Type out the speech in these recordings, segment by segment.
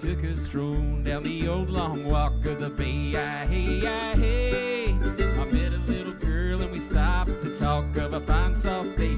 took a stroll down the old long walk of the bay. Ah, hey, ah, hey. I met a little girl and we stopped to talk of a fine soft day.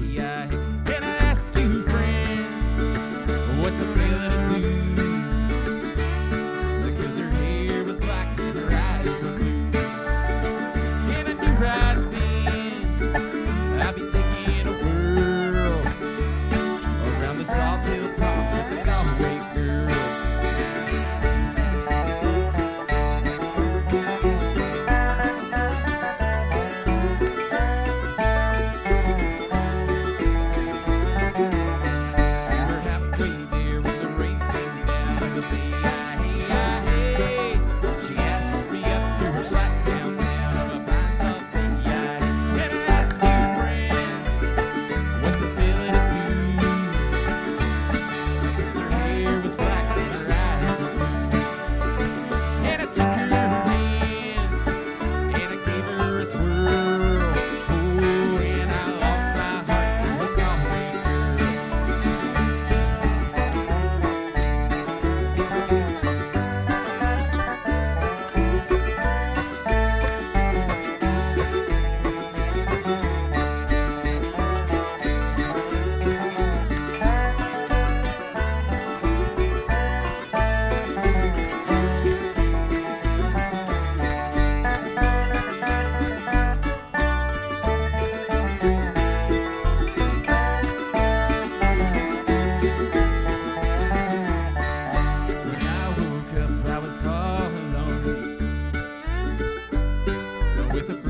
with the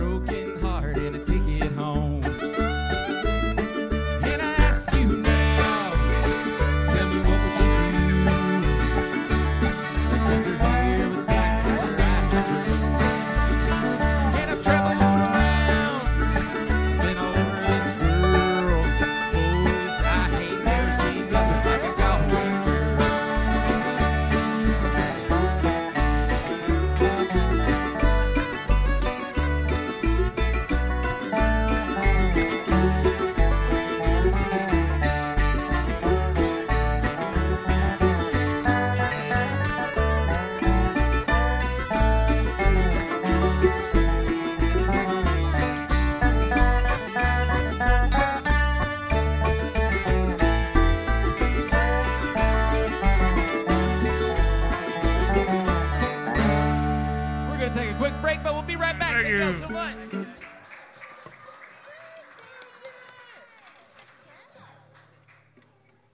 Thank you so much.